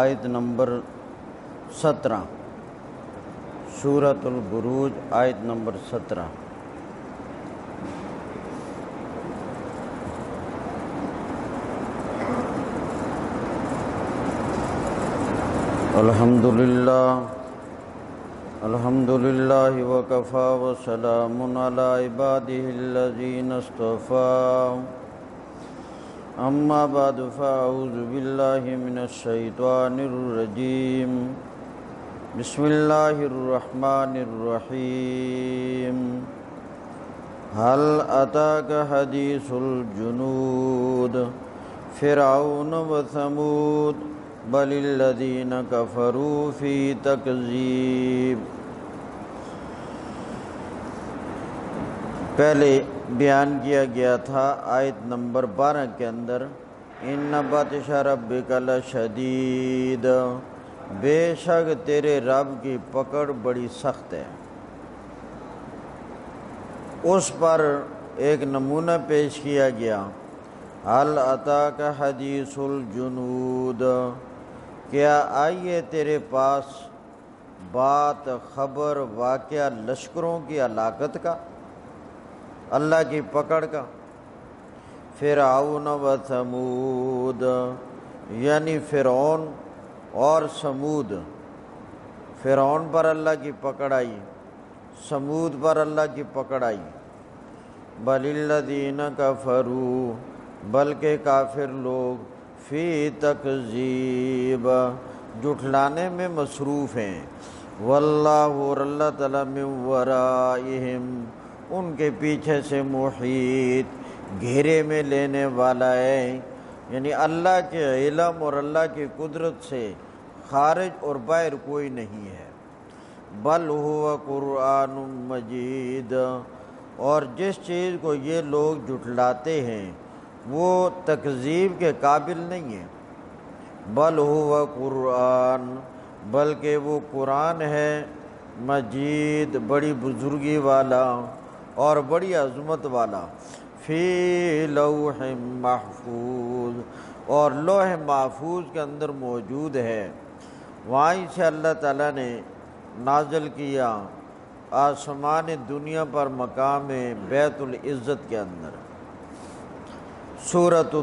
آیت نمبر سترہ سورت البروج، آیت نمبر سترہ۔ الحمد للہ الحمد للہ وکفا وسلام علی عباده الذین اصطفى اما بعد فاعوذ باللہ من الشیطان الرجیم بسم اللہ الرحمن الرحیم هل اتاک حدیث الجنود؟ فرعون وثمود، بل الذین کفروا فی تکذیب پہلے بیان کیا گیا تھا آیت نمبر بارہ کے اندر، ان بطش ربک لشدید بے شک تیرے رب کی پکڑ بڑی سخت ہے۔ اس پر ایک نمونہ پیش کیا گیا حل عطا کا حدیث الجنود کیا آئیے تیرے پاس بات، خبر، واقعہ، لشکروں کی علاقت کا؟ اللہ کی پکڑ کا۔ فرعون و ثمود یعنی فرعون اور سمود فرعون پر اللہ کی پکڑ آئی سمود پر اللہ کی پکڑ آئی۔ بل الذین کفروا، بلکہ کافر لوگ، فی تکذیب جٹلانے میں مصروف ہیں۔ واللہ اور اللہ تعالیٰ من ورائہم۔ ان کے پیچھے سے محیط گھیرے میں لینے والا ہے۔ یعنی اللہ کے علم اور اللہ کی قدرت سے خارج اور باہر کوئی نہیں ہے۔ بل ہوا قرآن مجید۔ اور جس چیز کو یہ لوگ جٹلاتے ہیں، وہ تکذیب کے قابل نہیں ہے۔ بل ہوا قرآن، بلکہ وہ قرآن ہے مجید، بڑی بزرگی والا۔ اور بڑی عظمت والا، فی لوح محفوظ، اور لوح محفوظ کے اندر موجود ہے۔ وہیں سے اللہ تعالیٰ نے نازل کیا آسمان دنیا پر مقام بیت العزت کے اندر۔ صورت